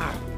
are.